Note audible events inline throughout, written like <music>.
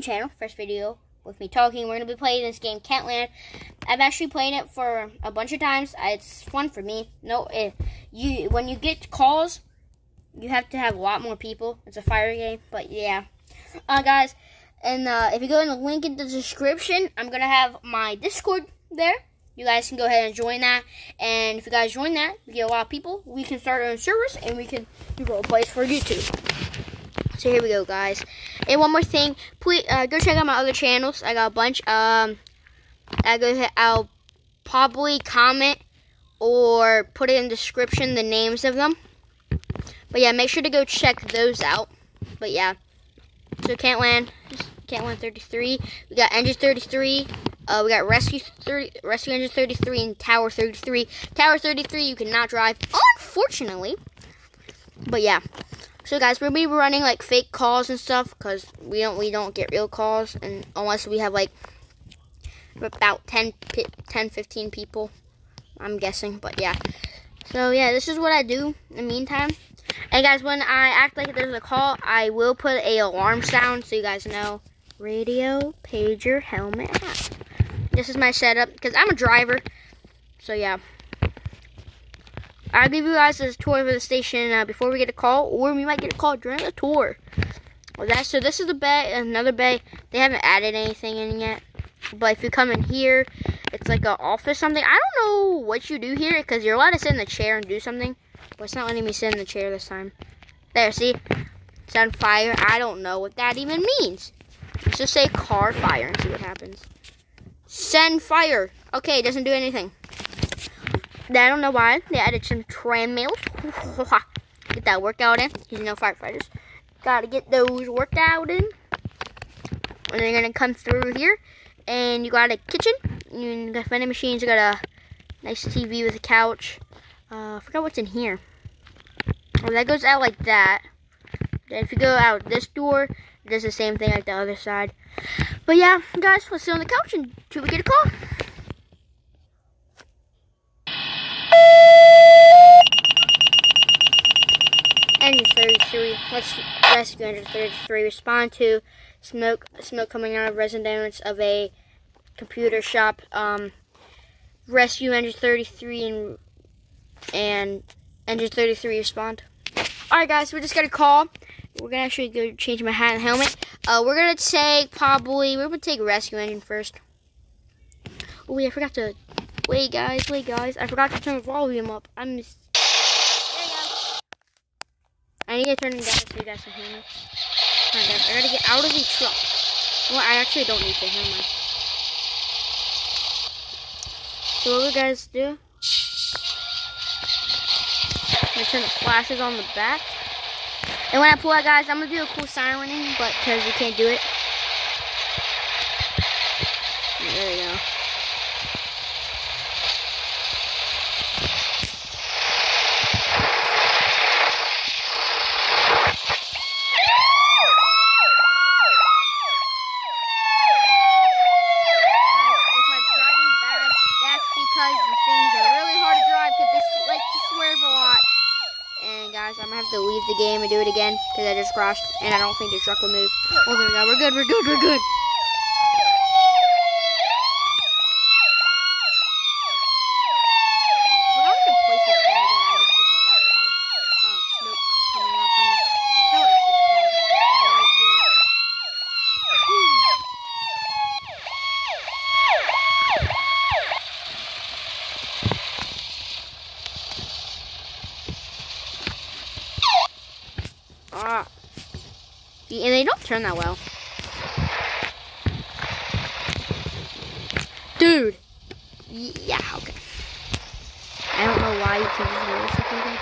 channel. First video with me talking. We're going to be playing this game, Kentland. I've actually played it for a bunch of times. It's fun for me. No, it, you when you get calls, you have to have a lot more people. It's a fire game, but yeah. Uh, guys, and uh, if you go in the link in the description, I'm going to have my Discord there. You guys can go ahead and join that. And if you guys join that, we get a lot of people. We can start our own servers, and we can do plays for YouTube. So here we go, guys. And one more thing, please uh, go check out my other channels. I got a bunch. Um, I go. I'll probably comment or put it in description the names of them. But yeah, make sure to go check those out. But yeah, so Kentland, can't land 33. We got Engine 33. Uh, we got Rescue 30, Rescue Engine 33 and Tower 33. Tower 33 you cannot drive, unfortunately. But yeah. So guys, we'll be running like fake calls and stuff because we don't we don't get real calls and unless we have like about 10, 10 15 people. I'm guessing, but yeah. So yeah, this is what I do in the meantime. And guys, when I act like there's a call, I will put a alarm sound so you guys know. Radio, pager, helmet. This is my setup because I'm a driver. So yeah. I'll give you guys a tour of the station uh, before we get a call, or we might get a call during the tour. Well, that, so this is the bay, another bay. They haven't added anything in yet. But if you come in here, it's like an office something. I don't know what you do here because you're allowed to sit in the chair and do something. But it's not letting me sit in the chair this time. There, see? It's on fire. I don't know what that even means. Let's just say car fire and see what happens. Send fire. Okay, it doesn't do anything. I don't know why. They added some tram mails. <laughs> get that workout in. You no firefighters. Gotta get those worked out in. And they're gonna come through here. And you got a kitchen. You got vending machines. You got a nice TV with a couch. Uh, I forgot what's in here. Well, that goes out like that. Then if you go out this door, it does the same thing like the other side. But yeah, guys, let's sit on the couch until we get a call. Engine 33, let's rescue engine 33, respond to smoke smoke coming out of residence of a computer shop. Um, rescue engine 33 and and engine 33 respond. Alright guys, we just got a call. We're gonna actually go change my hat and helmet. Uh, we're gonna take probably we're gonna take rescue engine first. Oh wait, I forgot to wait guys, wait guys. I forgot to turn the volume up. I'm I need to turn it down so you guys can hear me. Alright guys, I gotta get out of the truck. Well, I actually don't need to hear my. So what we guys do? I'm gonna turn the flashes on the back. And when I pull out, guys, I'm gonna do a cool sirening, but because you can't do it. There we go. because these things are really hard to drive because they like to swerve a lot. And guys, I'm gonna have to leave the game and do it again because I just crashed and I don't think the truck will move. Oh, there we go. We're good. We're good. We're good. Ah. And they don't turn that well. Dude. Yeah, okay. I don't know why you can't just something.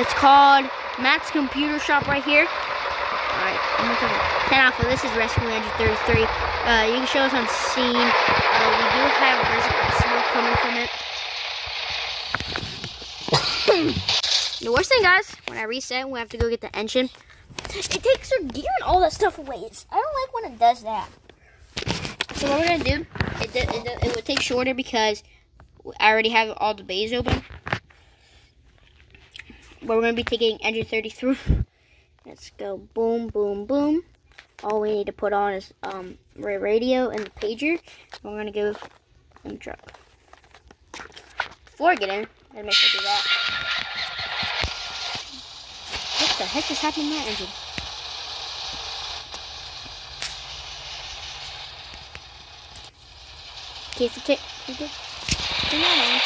It's called Matt's Computer Shop right here. Alright, I'm gonna take 10 alpha. This is Rescue Engine 33. Uh, you can show us on scene. Uh, we do have smoke coming from it. <coughs> The worst thing, guys, when I reset, we have to go get the engine. It takes our gear and all that stuff away. I don't like when it does that. So what we're gonna do, it, it, it would take shorter because I already have all the bays open. But we're gonna be taking engine 30 through. Let's go boom, boom, boom. all we need to put on is um, radio and the pager. We're gonna go in the truck. Before I get in, gotta make sure I do that. What the heck is happening to my engine? Case of on.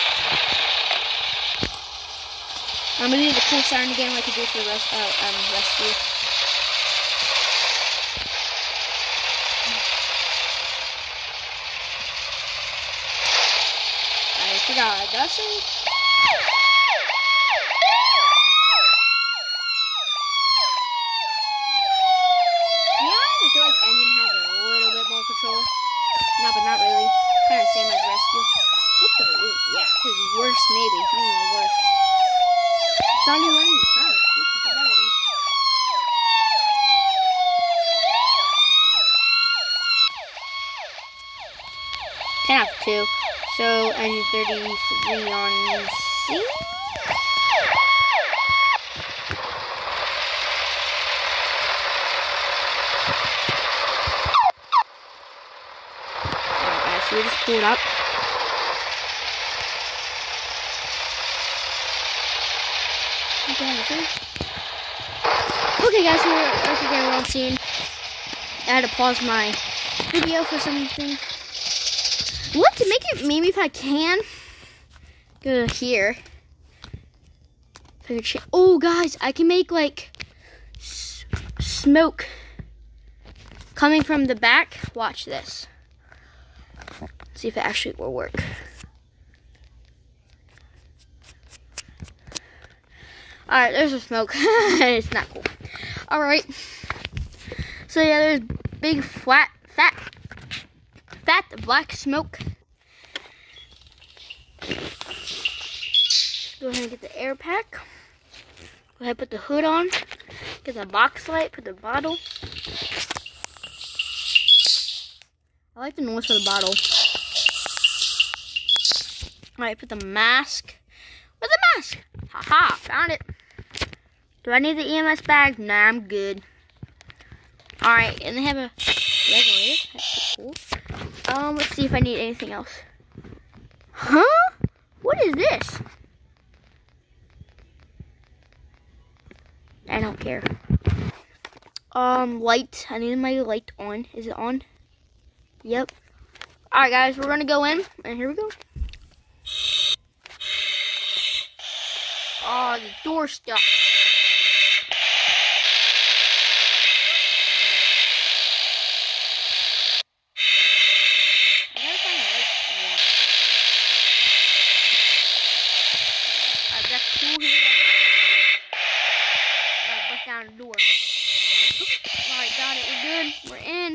I'm gonna do the cool siren again like I did for the rest, uh, um, rescue. I forgot, I got 33 on C. we just pulled up. Okay, guys, we're okay. We're all seen. I had to pause my video for something. What to make it maybe if I can go here. Oh guys, I can make like smoke coming from the back. Watch this. See if it actually will work. Alright, there's a smoke. <laughs> it's not cool. Alright. So yeah, there's big flat fat fat black smoke. Go ahead and get the air pack. Go ahead and put the hood on. Get the box light, put the bottle. I like the noise for the bottle. Alright, put the mask. Where's the mask? Haha, found it. Do I need the EMS bag? Nah, I'm good. Alright, and they have a regulator. That's cool. Um, let's see if I need anything else. Huh? What is this? I don't care. Um, light. I need my light on. Is it on? Yep. Alright, guys, we're gonna go in, and here we go. Oh, the door stuck. down the door. Alright, got it. We're good. We're in.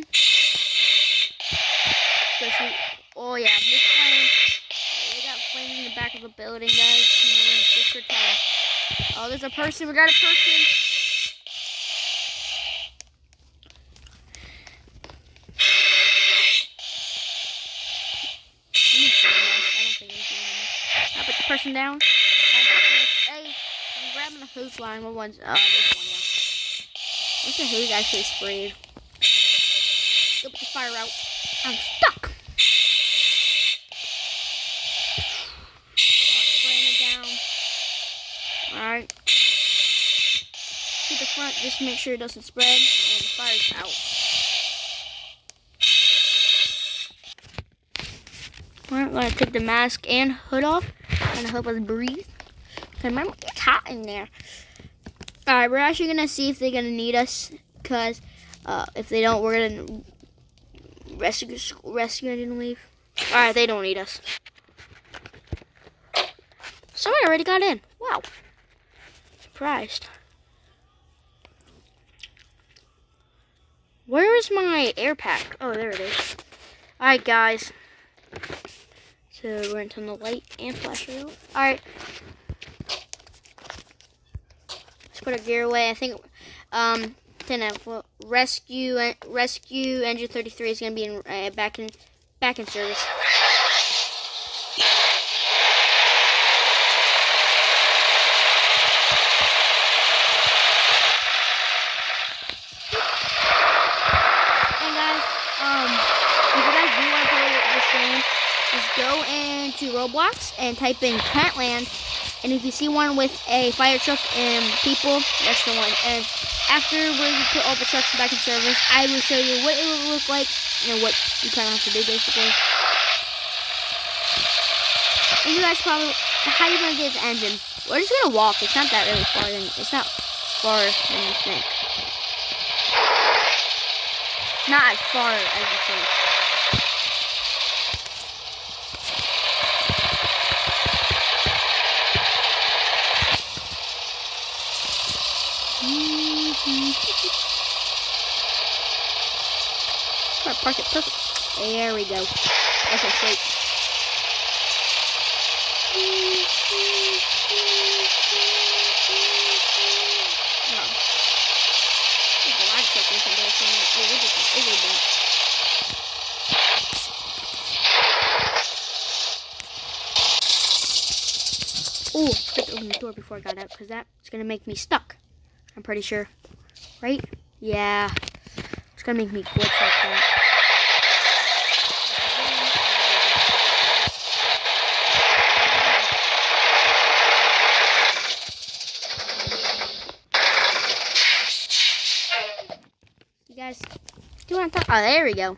Let's go see. Oh, yeah. This flame. They got flames in the back of the building, guys. Remember, just for time. Oh, there's a person. We got a person. I put the person down. Hey, I'm grabbing a hose line. What one's? Oh, this one, yeah. What's the hose actually sprayed? Go put the fire out. I'm stuck. spraying it down. Alright. Keep the front, just make sure it doesn't spread, and the fire's out. Alright, I'm gonna take the mask and hood off, and help us breathe. Remember, it's hot in there. Alright, we're actually to see if they're to need us. Because uh, if they don't, we're to rescue, rescue and leave. Alright, they don't need us. Somebody already got in. Wow. Surprised. Where is my air pack? Oh, there it is. Alright, guys. So we're going to turn the light and flashlight out. Alright, Let's put a gear away. I think um, then rescue rescue engine 33 is going to be in, uh, back in back in service. Roblox and type in Kentland. And if you see one with a fire truck and people, that's the one. And after we put all the trucks back in service, I will show you what it will look like and what you kind of have to do basically. And you guys probably, how you going to get the engine? We're just going to walk. It's not that really far. Than, it's not far than you think. Not as far as you think. Park it perfect. There we go. That's a straight. Oh, I have to open the door before I got out because that's going to make me stuck. I'm pretty sure. Right? Yeah. It's to make me glitch like that. You guys, do you want to? Oh, there we go.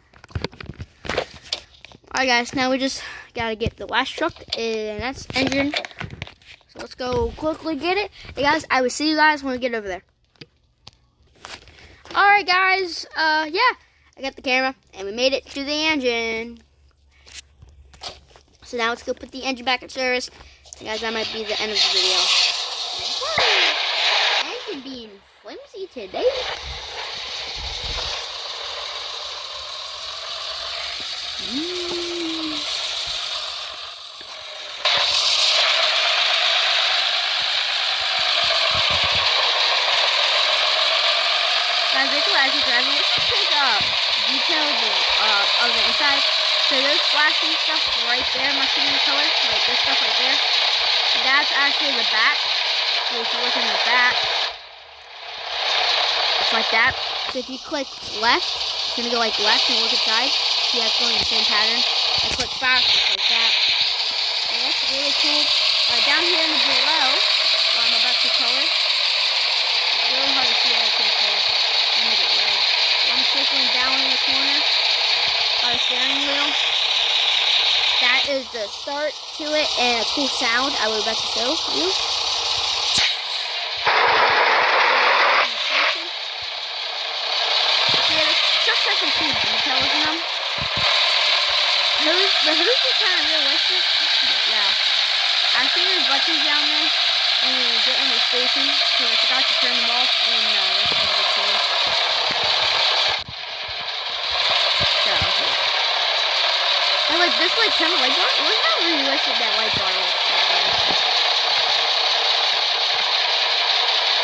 Alright guys, now we just gotta get the last truck, and that's engine so let's go quickly get it. Hey guys, I will see you guys when we get over there. Alright guys, uh, yeah, I got the camera and we made it to the engine. So now let's go put the engine back in service. Guys, that might be the end of the video. Engine being flimsy today. Mm. Guys, this is as you're driving. Let's take a detail of the, uh, inside. So there's flashing stuff right there, in color, like this stuff right there. That's actually the back. So if you look in the back, it's like that. So if you click left, it's gonna go like left and look inside. See how it's going the same pattern. And click fast, it's like that. And that's really cool. Uh, down here in the below, where I'm about to color, it's really hard to see how it's color make it red. I'm circling down in the corner by the steering wheel. That is the start to it and a cool sound I was about to show you. The in hose is kind of realistic, but yeah. I see there's buttons down there when you get in the station because I forgot to turn them off and uh, And like this like kind of light bar, look how realistic that light bar looks.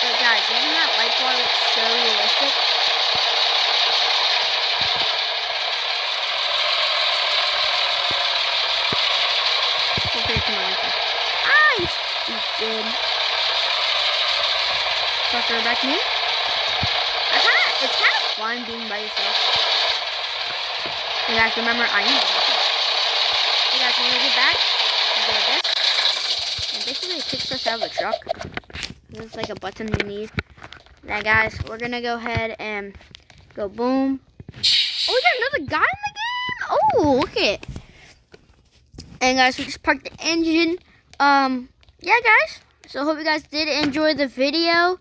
But guys, doesn't that light bar look so realistic? Okay, come on. I'm ah, stupid. Sucker back me. It's kind of fun being by yourself. You guys remember I am want to get back, you go this. Basically it kicks us out of the truck. There's like a button you need. Now guys, we're gonna go ahead and go boom. Oh, we got another guy in the game? Oh, look at it. And guys, we just parked the engine. Um, yeah guys. So hope you guys did enjoy the video.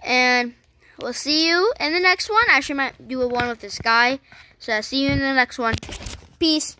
And we'll see you in the next one. I actually might do a one with this guy. So I'll see you in the next one. Peace.